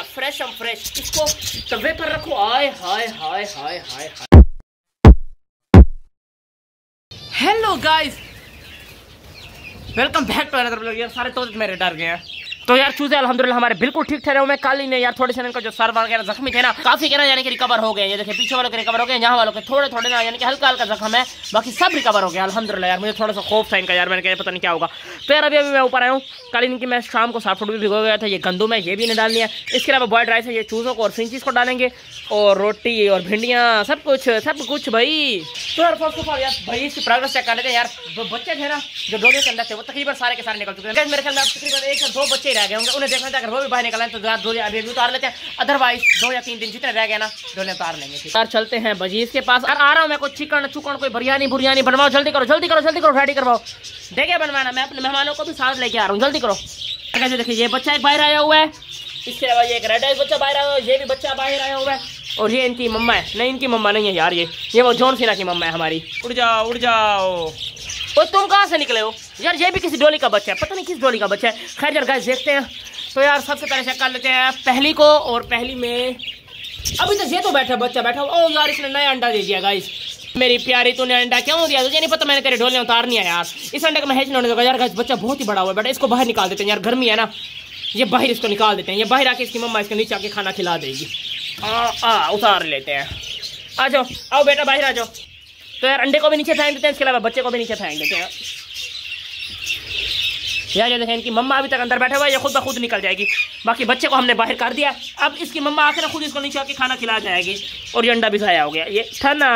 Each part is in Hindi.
फ्रेश एंड फ्रेश इसको तवे पर रखो आय hi hi hi hi hi hello guys welcome back to another blog यार सारे तो मेरे डर गए हैं तो यार, चूजे अलहमदुल्ला हमारे बिल्कुल ठीक ठहरे हुए कल ने यार, थोड़े से इनका जो सर वगैरह जख्मी थे ना, काफ़ी कहना यानी कि रिकवर हो गए ये देखिए, पीछे वालों के रिकवर हो गए यहाँ वालों के थोड़े थोड़े ना, यानी कि हल्का हल्का जख्म है। बाकी सब रिकवर हो गया अलहमदुल्ला यार, मुझे थोड़ा सा खौफ था इनका, यार, मैंने कहा पता नहीं क्या होगा। तो यार, अभी अभी मैं ऊपर आया हूँ। कल इनकी मैं शाम को साफ़ भी भिगो गया था, ये गंदू में, ये भी नहीं डालनी है। इसके अलावा बॉयड राइस है, ये चूज़ों को और फिंचिस को डालेंगे। और रोटी और भिंडियाँ, सब कुछ सब कुछ भाई। तो यार फ़र्स्ट ऑफ़ ऑल यार, भाई, इसकी प्रोग्रेस चेक कर लेते हैं यार बच्चे थे ना, जो डोले के अंदर थे, वो तकरीबन सारे के सारे निकल चुके हैं। मेरे ख्याल में तकरीबन एक दो बच्चे ही रह गए होंगे। उन्हें देखना अगर वो भी बाहर निकला तो यार दो अभी उतार लेते हैं। अदरवाइज़ दो या तीन दिन जितने रह गए ना डोले उतार लेंगे। यार चलते हैं बजीज के पास। और आ रहा हूँ मैं कोई चिकन, चुकन, कोई बिरयानी, बुरियानी बनवाओ। जल्दी करो जल्दी करो जल्दी करो रेडी करवाओ। देखिए बनवाना, मैं अपने मेहमानों को भी साथ लेके आ रहा हूँ। जल्दी करो। कैसे देखिए, ये बच्चा एक बाहर आया हुआ है। इसके अलावा ये एक रेड आइज़ बच्चा बाहर आया हुआ है, ये भी बच्चा बाहर आया हुआ है। और ये इनकी मम्मा है। नहीं, इनकी मम्मा नहीं है यार ये। ये वो जॉन सीना की मम्मा है हमारी। उड़ जाओ उड़ जाओ। और तुम कहाँ से निकले हो? यार ये भी किसी डोली का बच्चा है। पता नहीं किस डोली का बच्चा है। खैर यार गाइस देखते हैं। तो यार सबसे पहले चेक कर लेते हैं पहली को और पहली में। अभी तक ये तो बैठा बच्चा बैठा ओ यार इसने नया अंडा दे दिया गाइस मेरी प्यारी तूने अंडा क्यों दिया? तुझे नहीं पता मैंने तेरे ढोले उतारनी है यार। इस अंडे को मैं हेचने होने यार गाइस बच्चा बहुत ही बड़ा हुआ बेटा। इसको बाहर निकाल देते हैं। यार गर्मी है ना। ये बाहर इसको निकाल देते हैं। ये बाहर आके इसकी मम्मा इसके नीचे आके खाना खिला देगी। आ, आ उतार लेते हैं। आ जाओ। आओ बेटा बाहर आ जाओ। तो यार अंडे को भी नीचे फेंक देते हैं, इसके अलावा बच्चे को भी नीचे फेंक देते हैं। यार, ये देखें, इनकी मम्मा अभी तक अंदर बैठे हुआ है, ये खुद ब खुद निकल जाएगी। बाकी बच्चे को हमने बाहर कर दिया अब इसकी मम्मा आकर खुद इसको नीचे आके खाना खिला जाएगी। और ये अंडा भी खाया हो गया। ये था ना।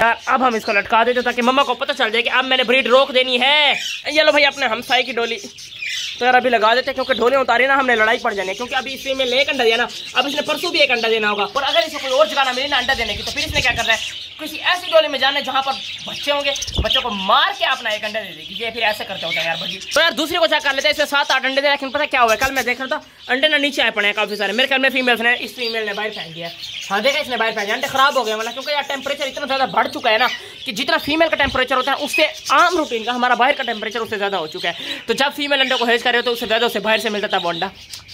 यार, अब हम इसको लटका देते ताकि मम्मा को पता चल जाए कि अब मैंने ब्रीड रोक देनी है। ये लो भाई अपने हमसाई की डोली। तो यार अभी लगा देते क्योंकि ढोले उतारे ना, हमने लड़ाई पड़ जाने क्योंकि अभी इसमें में एक अंडा दिया ना अब इसने परसों भी एक अंडा देना होगा। और अगर इसे कोई और जगह ना मिले ना अंडा देने की तो फिर इसने क्या करना है? किसी ऐसी डोले में जाना जहाँ पर बच्चे होंगे, बच्चों को मार के अपना एक अंडा दे देगी। ये फिर ऐसे करते होते हैं यार भाई तो यार दूसरे को क्या कर लेते हैं? इसमें सात, आठ अंडे दे लेकिन पता क्या हुआ कल मैं देख रहा था, अंडे ना नीचे आए पड़े हैं काफ़ी सारे। मेरे ख्याल में फीमेल्स ने, इस फीमेल ने बाहर फेंक दिया हाँ। देखा इसने बाहर फेंक दिया। अंडे खराब हो गए मतलब क्योंकि यार टेम्परेचर इतना ज़्यादा बढ़ चुका है ना, कि जितना फीमेल का टेम्परेचर होता है, उससे आम रूटीन का, हमारा बाहर का टेम्परेचर उससे ज़्यादा हो चुका है। तो जब फीमेल अंडे को हेज करे तो उससे ज़्यादा उसे बाहर से मिलता था वो अंडा।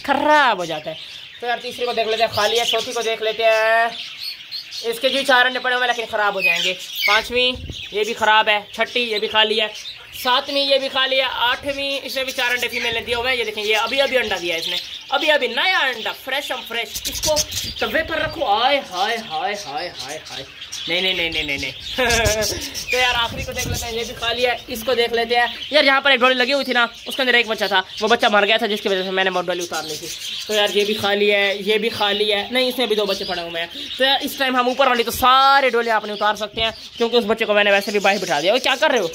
खराब हो जाता है। तो यार तीसरी को देख लेते हैं, खाली है, चौथी को देख लेते हैं। इसके जो चार अंडे पड़े हुए लेकिन ख़राब हो जाएँगे। पाँचवीं, ये भी ख़राब है। छठी, ये भी खाली है। सातवीं, ये भी खाली है। आठवीं, इसमें भी चार अंडे फीमेल ने दिए हुए हैं। ये देखें, ये अभी अभी अंडा दिया है इसने। अभी अभी नया अंडा फ्रेश एम फ्रेश इसको तवे पर रखो। आए, हाय हाय हाय हाय हाय। नहीं नहीं नहीं नहीं नहीं तो यार, आखिरी को देख लेते हैं, ये भी खाली है, इसको देख लेते हैं। यार, यहाँ पर एक डोली लगी हुई थी ना, उसके अंदर एक बच्चा था, वो बच्चा मर गया था, जिसकी वजह से मैंने डोली उतार ली थी। तो यार, ये भी खाली है, ये भी खाली है। नहीं, इसमें भी दो बच्चे पड़े हुए हैं। तो यार, इस टाइम हम ऊपर वाली तो सारे डोले आपने उतार सकते हैं, क्योंकि उस बच्चे को मैंने वैसे भी बाहर बिठा दिया। वो क्या कर रहे हो?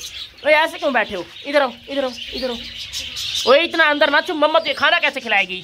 तो ऐसे क्यों बैठे हो? इधर आओ इधर आओ इधर आओ। वो इतना अंदर ना चुप, मम्मा तो खाना कैसे खिलाएगी?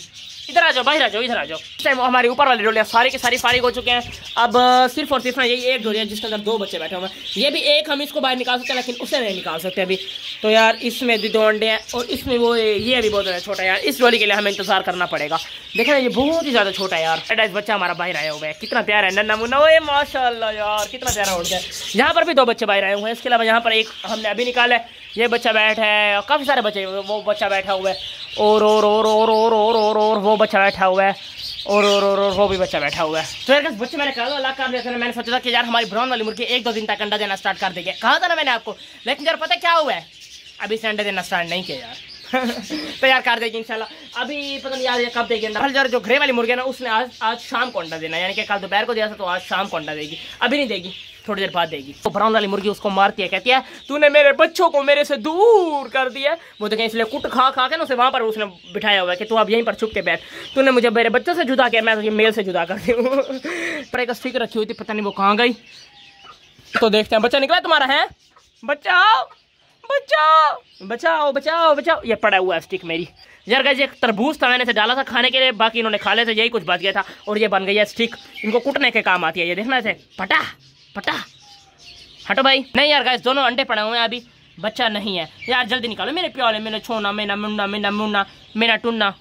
इधर आ जाओ, बाहर आ जाओ, इधर आ जाओ। इस टाइम हमारी ऊपर वाली डोलियाँ सारी के सारी फारिग हो चुके हैं। अब सिर्फ़ और सिर्फ़ ना यही एक डोली है, जिसके अंदर दो बच्चे बैठे हुए हैं। ये भी एक हम इसको बाहर निकाल सकते हैं, लेकिन उसे नहीं निकाल सकते अभी। तो यार, इसमें भी दो अंडे हैं, और इसमें वो, ये अभी बहुत ज़्यादा छोटा यार। इस डोली के लिए हमें इंतज़ार करना पड़ेगा। देखें ये बहुत ही ज़्यादा छोटा यार। एडाइस बच्चा हमारा बाहर आया हुआ है। कितना प्यारा है, नन्ना मुन्ना। ओए, माशाल्लाह यार, कितना प्यारा उड़ गया। यहाँ पर भी दो बच्चे बाहर आए हुए हैं। इसके अलावा यहाँ पर एक हमने अभी निकाला है। ये बच्चा बैठा है और काफ़ी सारे बच्चे वो बच्चा बैठा हुआ है और और और और और और और और वो बच्चा बैठा हुआ है और और और और वो भी बच्चा बैठा हुआ है तो यार बच्चे मैंने कहा अल्लाह दिया मैंने सोचा था कि यार हमारी ब्राउन वाली मुर्गी एक दो दिन तक अंडा देना स्टार्ट कर देगी कहा था ना मैंने आपको लेकिन यार पता क्या हुआ है अभी से अंडा देना स्टार्ट नहीं किया यार तो यार कर देगी, इंशाल्लाह। अभी पता नहीं यार कब देगी अंडा जो घरे वाली मुर्गी ना, उसने आज आज शाम को अंडा देना यानी कि कल दोपहर को दिया था तो आज शाम को अंडा देगी। अभी नहीं देगी, थोड़ी देर बाद देगी। तो ब्राउन वाली मुर्गी उसको मारती है, कहती है, तूने मेरे बच्चों को मेरे से दूर कर दिया वो देखें इसलिए कुट खा खा के ना, उसे वहाँ पर उसने बिठाया हुआ है कि तू अब यहीं पर छुप के बैठ। तूने मुझे मेरे बच्चों से जुदा किया, मैं तुझे मेल से जुदा कर दी हूँ। पर एक स्टिक रखी हुई थी, पता नहीं वो कहाँ गई। तो देखते हैं, बच्चा निकला तुम्हारा, है? बचाओ बचाओ। बचाओ बचाओ ये पड़ा हुआ है स्टिक मेरी। यार गाइस एक तरबूज था मैंने इसे डाला था खाने के लिए, बाकी इन्होंने खा लिया था, यही कुछ बच गया था। और ये बन गई है स्टिक इनको कुटने के काम आती है ये, देखना इसे। पटा पटा। हटो भाई। नहीं यार गाइस दोनों अंडे पड़े हुए हैं अभी। बच्चा नहीं है। यार जल्दी निकालो। मेरे प्याले, मेरे छोना, मेरा मुन्ना मेरा मुन्ना, मेरा टुन्ना।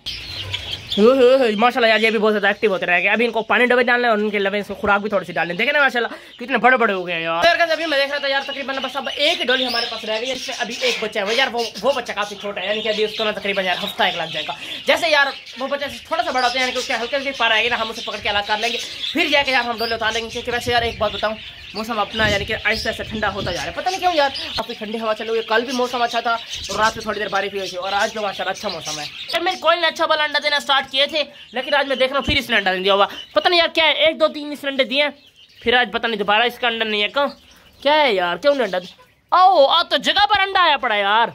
माशाल्लाह यार, ये भी बहुत ज़्यादा एक्टिव होते रहेंगे अभी इनको पानी डबे डालने और उनके लबे इसको खुराक भी थोड़ी सी डालने देखे ना माशाल्लाह, कितने बड़े बड़े हो गए यार। यार अभी मैं देख रहा था यार, तकरीबन बस अब एक डोली हमारे पास रह गई इसमें अभी एक बच्चा है। यार, वो वो बच्चा काफ़ी छोटा है, यानी कि अभी उसको ना तकरीबन यार हफ़्ता एक लग जाएगा। जैसे यार, वो बच्चा थोड़ा सा बड़ा होता है, यानी कि उसके हल्के हल्के पार आएगी ना, हम उसे पकड़ के अलग कर लेंगे। फिर जाके यार हम डोले उतार लेंगे, क्योंकि वैसे यार एक बात बताऊँ मौसम अपना यानी कि आहिस्ते आहिस्ते ठंडा होता जा रहा है। पता नहीं क्यों यार काफ़ी ठंडी हवा चल कल भी मौसम अच्छा था और रात में थोड़ी देर बारिश हुई थी, और आज जो माशा अच्छा मौसम है। यार, मेरे कोई अच्छा वाला अंडा देना स्टार्ट किए थे, लेकिन आज मैं देख रहा हूँ, फिर इसने अंडा दिया हुआ पता नहीं यार, क्या है? एक, दो, तीन इसने अंडे दिए फिर आज पता नहीं दोबारा इसका अंडा नहीं है कहाँ क्या है यार, क्यों नहीं अंडा ओ आज तो जगह पर अंडा आया पड़ा यार।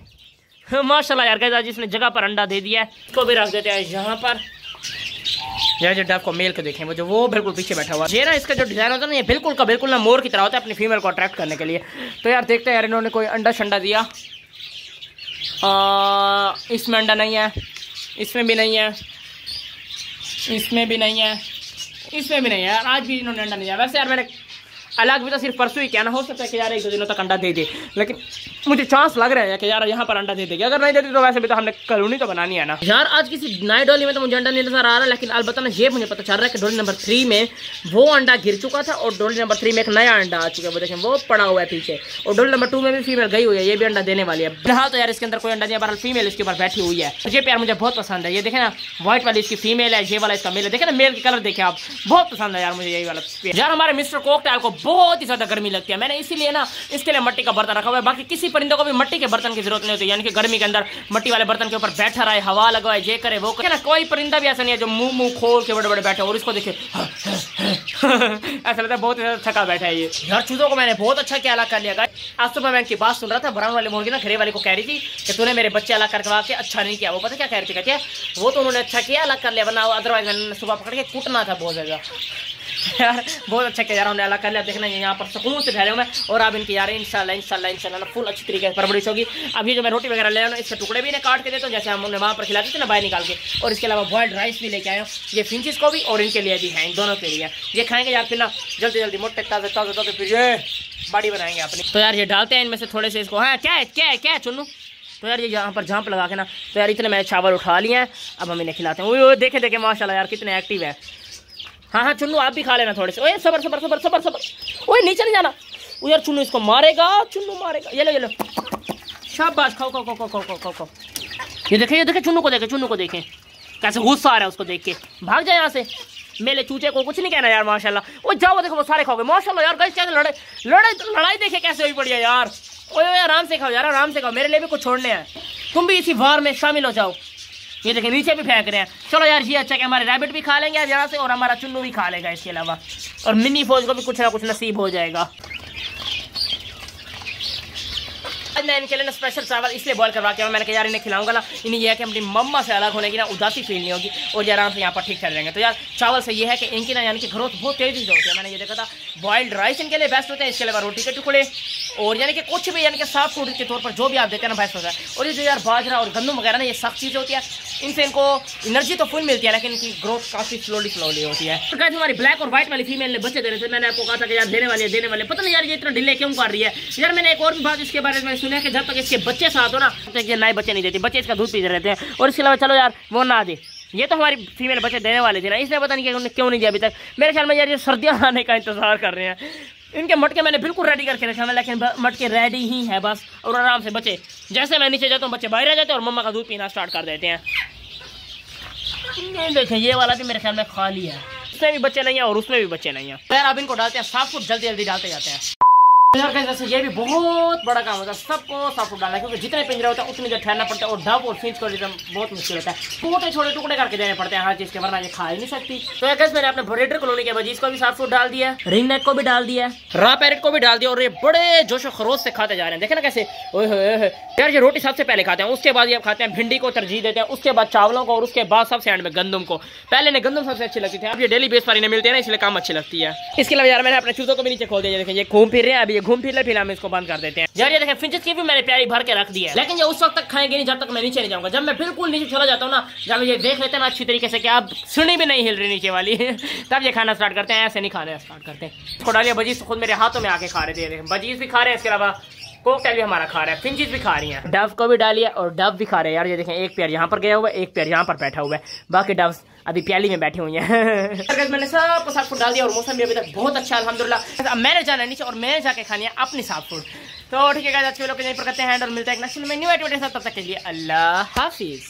माशाल्लाह यार कहता जिसने जगह पर अंडा दे दिया है। इसको भी रख देते हैं यहाँ पर। यार जो डब को मेल को देखें, वो जो वो बिल्कुल पीछे बैठा हुआ। ये ना इसका जो डिज़ाइन होता है ना, ये बिल्कुल का बिल्कुल ना मोर की तरह होता है अपनी फीमेल को अट्रैक्ट करने के लिए। तो यार देखते हैं यार इन्होंने कोई अंडा शंडा दिया। इसमें अंडा नहीं है, इसमें भी नहीं है, इसमें भी नहीं है, इसमें भी नहीं है। आज भी इन्होंने अंडा नहीं दिया। वैसे यार मैंने अलग भी तो सिर्फ़ परसों ही कहना हो सकता है कि यार एक दो दिनों तक अंडा दे दे। लेकिन मुझे चांस लग रहा है कि यार यहाँ पर अंडा दे देगी। अगर नहीं देती तो वैसे भी तो हमने कलोनी तो बनानी है ना। यार, आज किसी नए डोली में तो मुझे अंडा नहीं नज़र आ रहा है लेकिन अलबत्ता ये मुझे पता चल रहा है कि डोली नंबर थ्री में वो अंडा गिर चुका था और डोली नंबर थ्री में एक नया अंडा आ चुका है। वो देखें, वो पड़ा हुआ है पीछे। और डोली नंबर टू में भी फीमेल गई हुई है, ये भी अंडा देने वाली है। फ़िलहाल तो यार इसके अंदर कोई अंडा नहीं है फीमेल इसके ऊपर बैठी हुई है। ये प्यार मुझे बहुत पसंद है। ये देखे ना व्हाइट वाली इसकी फीमेल है, ये वाला इसका मेल है। देखे ना मेल के कलर देखे आप, बहुत पसंद है यार मुझे यही वाला। यार, हमारे मिस्टर कोकटाल को बहुत ही ज़्यादा गर्मी लगती है। मैंने इसीलिए ना इसके लिए मट्टी का बर्तन रखा हुआ है। बाकी किसी परिंदों को भी मट्टी के बर्तन की ज़रूरत नहीं होती। यानी कि गर्मी के अंदर मट्टी वाले बर्तन के ऊपर बैठा रहे, हवा लगवाए ये करे, वो करे। ना, कोई परिंदा भी ऐसा नहीं है जो मुँह मुँह खोल के बड़े बड़े बैठे और इसको देखे। ऐसा लगता है बहुत ही ज़्यादा थका बैठा है ये। हर चीज़ों को मैंने बहुत अच्छा क्या, अलग कर लिया। आज तो मैं इनकी बात सुन रहा था ब्राउन वाली मुर्गी ना घरे वाले को कह रही थी कि तूने मेरे बच्चे अलग करवा के अच्छा नहीं किया। वो पता क्या कह रही थी, कहती वो तो उन्होंने अच्छा किया, अलग कर लिया, वरना अदरवाइज़ मैंने सुबह पकड़ के कूटना था बहुत ज़्यादा। यार बहुत अच्छा किया यार हमने अलग कर लिया देखना यहाँ पर सुकून से ठहरे हुए और अब इनकी यार इंशाल्लाह इंशाल्लाह इंशाल्लाह फुल अच्छी तरीके से परवरिश होगी। अब ये जो मैं रोटी वगैरह ले आया इसके टुकड़े भी इन्हें काट के देता हूँ, जैसे हम उन्हें वहाँ पर खिलाते थे ना, बाहर निकाल के। और इसके अलावा बॉयल्ड राइस भी लेके आए ये फिंचिस को भी और इनके लिए भी हैं, दोनों के लिए। ये खाएँगे यार फिर ना, जल्दी जल्दी, मोटे, ताजे ताजे ताजे, फिर ये बाड़ी बनाएँगे अपनी। तो यार ये डालते हैं इनमें से थोड़े से इसको। हाँ क्या है क्या है, क्या चुनू तो यार ये यहाँ पर झांप लगा के ना तो यार इतने मैंने चावल उठा लिए हैं, अब हम इन्हें खिलाते हैं। वो देखे देखे, माशाल्लाह यार कितने एक्टिव है। हाँ हाँ चुन्नू, आप भी खा लेना थोड़े से। ओए, सबर सबर सबर सबर सबर। ओए, नीचे नहीं जाना। वो यार, चुन्नू इसको मारेगा, चुन्नू मारेगा। ये लो ये लो। शाबाश, खाओ खाओ खाओ खाओ खाओ खाओ ये देखे ये देखे, चुन्नू को देखे, चुन्नू को देखे। कैसे गुस्सा आ रहा है उसको देख के। भाग जाए यहाँ से। मेले चूचे को कुछ नहीं कहना यार, माशाल्लाह। वो जाओ, देखो, वो सारे खाओगे। माशाल्लाह, यार कैसे लड़ाई लड़ाई लड़ाई देखे कैसे हुई पड़ी है यार ओए, आराम से खाओ, यार, आराम से खाओ। मेरे लिए भी कुछ छोड़ने हैं। तुम भी इसी वार में शामिल हो जाओ। ये देखिए नीचे भी फेंक रहे हैं। चलो यार, ये अच्छा कि हमारे रैबिट भी खा लेंगे यहाँ से, और हमारा चुन्नू भी खा लेगा इसके अलावा। और मिनी फौज को भी कुछ ना कुछ नसीब हो जाएगा। आज मैं इनके लिए ना स्पेशल चावल इसलिए बॉयल करवा के मैंने कहा, यार, इन्हें खिलाऊँगा ना। इन्हें यह है कि अपनी मम्मा से अलग होने की ना उदासी फील नहीं होगी, और आराम से यहाँ पर ठीक कर जाएँगे। तो यार, चावल से ये है कि इनकी ना यानी कि ग्रोथ बहुत तेज़ी से होती है। मैंने ये देखा था बॉइल्ड राइस इनके लिए बेस्ट होते हैं, इसके अलावा रोटी के टुकड़े, और यानी कि कुछ भी यानी कि साफ़ फ़ूड के तौर पर जो भी आप देते हैं ना बेस्ट होता है। और ये जो यार बाजरा और गंदम वगैरह ना, ये सख्त चीज़ होती है। इनसे इनको एनर्जी तो फुल मिलती है, लेकिन इनकी ग्रोथ काफ़ी स्लोली स्लोली होती है। तो कैसे हमारी ब्लैक और व्हाइट वाली फीमेल ने बच्चे दे रहे थे। मैंने आपको कहा था कि यार देने वाले देने वाले पता नहीं यार ये इतना डिले क्यों कर रही है? यार मैंने एक और भी बात इसके बारे में सुना है कि जब तक इसके बच्चे साथ हो ना ये नए बच्चे नहीं देते। बच्चे इसका दूध पीते रहते हैं। और इसके अलावा चलो यार, वो ना दे। ये तो हमारी फीमेल बच्चे देने वाले थे ना इसने पता नहीं कि क्यों नहीं दिया अभी तक। मेरे ख्याल में यार ये सर्दियाँ आने का इंतज़ार कर रहे हैं। इनके मटके मैंने बिल्कुल रेडी करके रखे हैं, लेकिन मटके रेडी ही है बस। और आराम से बच्चे, जैसे मैं नीचे जाता हूँ, बच्चे बाहर आ जाते हैं और मम्मा का दूध पीना स्टार्ट कर देते हैं। देखें ये वाला भी मेरे ख्याल में खाली है। उसमें भी बच्चे नहीं है और उसमें भी बच्चे नहीं है। यार अब इनको डालते हैं साफ़ कुछ जल्दी जल्दी डालते जाते हैं। जैसे ये भी बहुत बड़ा काम होता है। सबको साफ़ डालना क्योंकि जितने पिंजरे होते हैं, उतनी देर ठहरना पड़ता है और डब और फींच को बहुत मुश्किल होता है। छोटे छोटे टुकड़े करके देने पड़ते हैं हर चीज़ के, वरना ये खा ही नहीं सकती। तो एक मैंने अपने ब्रेडर कॉलोनी के वजीज को भी साफ़ फ़ूड डाल दिया रिंग नेक को भी डाल दिया रा पैरेट को भी डाल दिया और ये बड़े जोशो खरोश से खाते जा रहे हैं। देखे ना कैसे यार ये रोटी सबसे पहले खाते हैं, उसके बाद ये खाते हैं भिंडी को तरजीह देते हैं, उसके बाद चावलों को और उसके बाद सबसे एंड में गंदम को। पहले ने गंदम सबसे अच्छी लगती थी, अब ये डेली बेस पर इन्हें मिलते हैं ना, इसलिए काम अच्छी लगती है। इसके अलावा यार मैंने अपने चूजों को भी नीचे खोल दिया देखें ये घूम फिर रहे हैं, अभी घूम फिर फिर हम इसको बंद कर देते हैं। यार, ये देखें फिंच की भी मैंने प्यारी भर के रख दी है। लेकिन ये उस वक्त तक खाएँगे नहीं, जब तक मैं नीचे नहीं जाऊँगा। जब मैं बिल्कुल नीचे चला जाता हूँ ना, जब ये देख लेते हैं ना अच्छी तरीके से कि आप सुनी भी नहीं हिल रही नीचे वाली। तब ये खाना स्टार्ट करते हैं, ऐसे नहीं खाना स्टार्ट करते हैं। डालिए बजीज खुद मेरे हाथों में आके खा रहे थे बजीज भी खा रहे हैं, इसके अलावा कोकटेल भी हमारा खा रहा है फिंचिस भी खा रही है। डव को भी डालिए और डव भी खा रहे हैं। यार ये देखें एक पेयर यहाँ पर गया हुआ है एक पेयर यहाँ पर बैठा हुआ है। बाकी डव अभी प्याली में बैठी हुई है। मैंने सबको साफ़ फ़ूड डाल दिया और मौसम भी अभी तक बहुत अच्छा अलहमदुल्ला अब मैंने जाना नीचे और मैंने जाके खानी है अपनी साफ़ फ़ूड। तो ठीक है अच्छे लोग यहीं पर करते हैं और मिलते हैं नेक्स्ट में न्यू एडवर्टाइज तब तक के लिए अल्लाह हाफिज़।